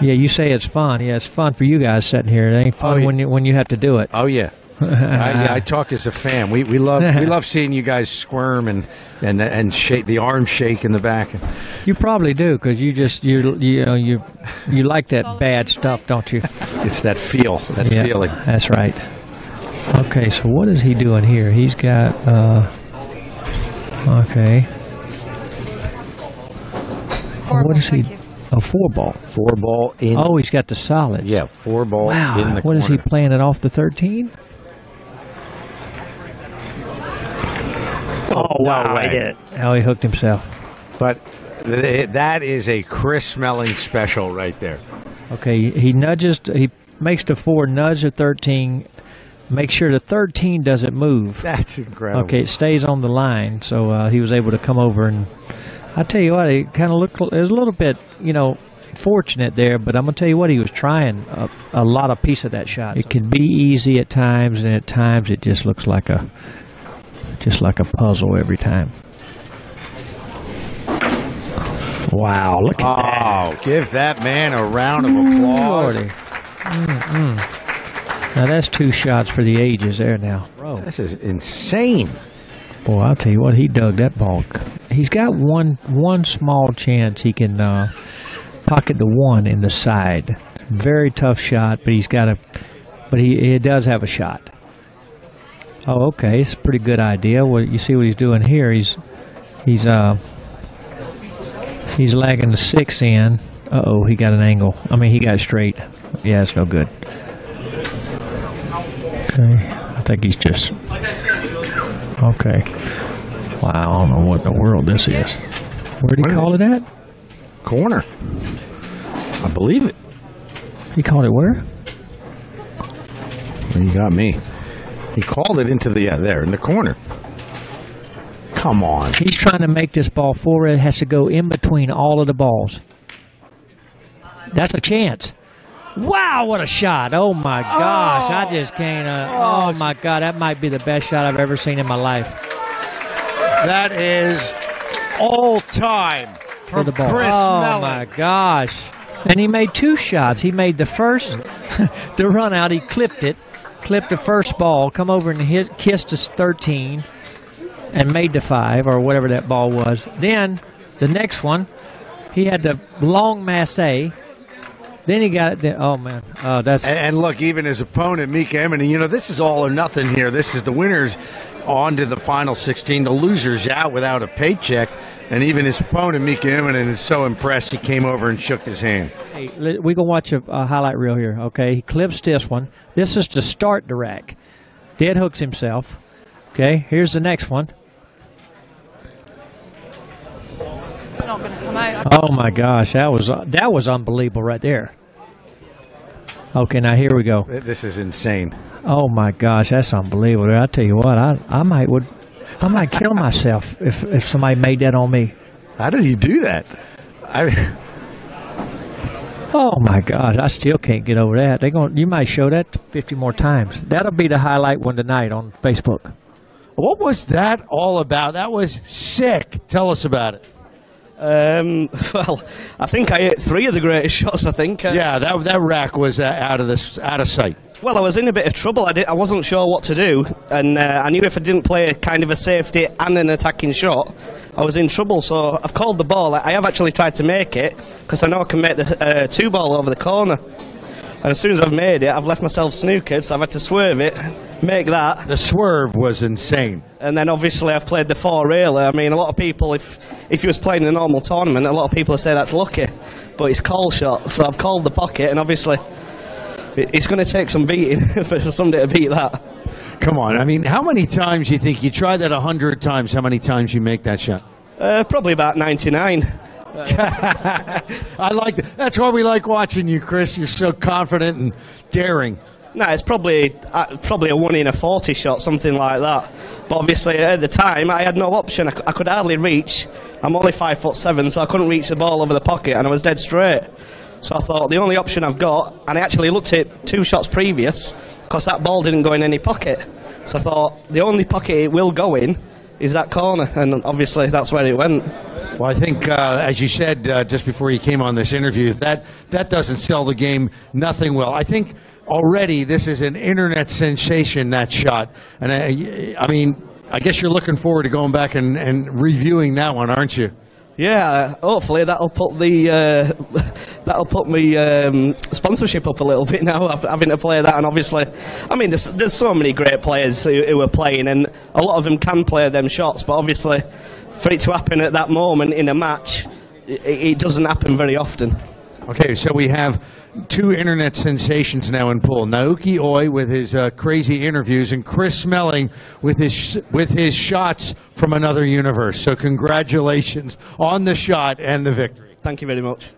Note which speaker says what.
Speaker 1: Yeah, you say it's fun. Yeah, it's fun for you guys sitting here. It ain't fun
Speaker 2: Oh, yeah.
Speaker 1: when you when you have to do it.
Speaker 2: Oh yeah. I, yeah, I talk as a fan. We, we love we love seeing you guys squirm and and and shake the arm shake in the back.
Speaker 1: You probably do because you just you you know you you like that bad stuff, don't you?
Speaker 2: It's that feel, that
Speaker 1: Yeah,
Speaker 2: feeling.
Speaker 1: That's right. Okay, so what is he doing here? He's got uh okay. what is he? A four ball.
Speaker 2: Four ball in.
Speaker 1: Oh, he's got the solid.
Speaker 2: yeah, four ball
Speaker 1: Wow.
Speaker 2: in the
Speaker 1: What is he playing it off the 13? Oh,
Speaker 2: wow,
Speaker 1: he
Speaker 2: way.
Speaker 1: did it. Oh, he hooked himself.
Speaker 2: But th- that is a Chris Melling special right there.
Speaker 1: Okay, he nudges, he makes the four nudge the 13, make sure the 13 doesn't move.
Speaker 2: That's incredible.
Speaker 1: Okay, it stays on the line, so uh, he was able to come over and I tell you what, it kind of looked it was a little bit, you know, fortunate there, but I'm gonna tell you what, he was trying a, a lot of piece of that shot. It can be easy at times, and at times it just looks like a just like a puzzle every time. Wow, look at that.
Speaker 2: Oh, give that man a round of applause.
Speaker 1: Mm-mm. Now that's two shots for the ages there now. Bro.
Speaker 2: This is insane.
Speaker 1: Boy, I'll tell you what, he dug that ball. He's got one one small chance he can uh, pocket the one in the side. Very tough shot, but he's got a, but he, he does have a shot. Oh, okay, it's a pretty good idea. Well, you see what he's doing here? He's he's uh he's lagging the six in. Uh oh, he got an angle. I mean, he got straight. Yeah, it's no good. Okay, I think he's just Okay. Wow, I don't know what in the world this is. Where did he
Speaker 2: What is
Speaker 1: call it at?
Speaker 2: Corner. I believe it.
Speaker 1: He called it where?
Speaker 2: You got me. He called it into the yeah there in the corner. Come on.
Speaker 1: He's trying to make this ball forward. It has to go in between all of the balls. That's a chance. Wow, what a shot. Oh my gosh. I just can't. Uh, oh my God. That might be the best shot I've ever seen in my life.
Speaker 2: That is all time
Speaker 1: For
Speaker 2: from
Speaker 1: the ball.
Speaker 2: Chris
Speaker 1: oh
Speaker 2: Melling.
Speaker 1: my gosh. And he made two shots. He made the first, the run out. He clipped it, clipped the first ball, come over and hit, kissed his 13, and made the five or whatever that ball was. Then the next one, he had the long masse. Then he got it. Oh man, oh that's
Speaker 2: And, and look, even his opponent, Mika Immonen, you know, this is all or nothing here. This is the winners on to the final 16. The losers out without a paycheck. And even his opponent, Mika Immonen, is so impressed he came over and shook his hand.
Speaker 1: Hey, we gonna watch a, a highlight reel here. Okay, he clips this one. This is to start the rack. Dead hooks himself. Okay, here's the next one.
Speaker 3: Not going to come out.
Speaker 1: Oh my gosh, that was uh, that was unbelievable right there. Okay, now here we go.
Speaker 2: This is insane.
Speaker 1: Oh my gosh, that's unbelievable. I tell you what, I I might would I might kill myself if if somebody made that on me.
Speaker 2: How did he do that? I
Speaker 1: Oh my gosh, I still can't get over that. They going you might show that 50 more times. That'll be the highlight one tonight on Facebook.
Speaker 2: What was that all about? That was sick. Tell us about it.
Speaker 4: Um, well, I think I hit three of the greatest shots. I think. Uh,
Speaker 2: Yeah, that that rack was uh, out of this out of sight.
Speaker 4: Well, I was in a bit of trouble. I, did, I wasn't sure what to do, and uh, I knew if I didn't play kind of a safety and an attacking shot, I was in trouble. So I've called the ball. I have actually tried to make it because I know I can make the uh, two ball over the corner. And as soon as I've made it, I've left myself snookered, so I've had to swerve it, make that,
Speaker 2: The swerve was insane.
Speaker 4: and then obviously I've played the four railer. I mean, a lot of people, if if you was playing a normal tournament, a lot of people would say that's lucky, but it's call shot. So I've called the pocket, and obviously it- it's going to take some beating for somebody to beat that.
Speaker 2: Come on. I mean, how many times you think you try that a hundred times? How many times you make that shot?
Speaker 4: Uh, probably about 99.
Speaker 2: I like that. That's why we like watching you, Chris. You're so confident and daring.
Speaker 4: No, it's probably uh, probably a one in a 40 shot, something like that. But obviously at the time I had no option. I, I could hardly reach. I'm only five foot seven, so I couldn't reach the ball over the pocket, and I was dead straight. So I thought the only option I've got, and I actually looked at two shots previous, because that ball didn't go in any pocket. So I thought the only pocket it will go in is that corner, and obviously that's where it went.
Speaker 2: Well, I think, uh, as you said uh, just before you came on this interview, that that doesn't sell the game. Nothing will. I think already this is an internet sensation. That shot, and I, I mean, I guess you're looking forward to going back and, and reviewing that one, aren't you?
Speaker 4: Yeah, hopefully that'll put the uh, that'll put me um, sponsorship up a little bit now. Having to play that, and obviously, I mean, there's, there's so many great players who, who are playing, and a lot of them can play them shots. But obviously, for it to happen at that moment in a match, it, it doesn't happen very often.
Speaker 2: Okay, so we have two internet sensations now in pool. Naoki Oi with his uh, crazy interviews, and Chris Melling with his with his shots from another universe. So congratulations on the shot and the victory.
Speaker 4: Thank you very much.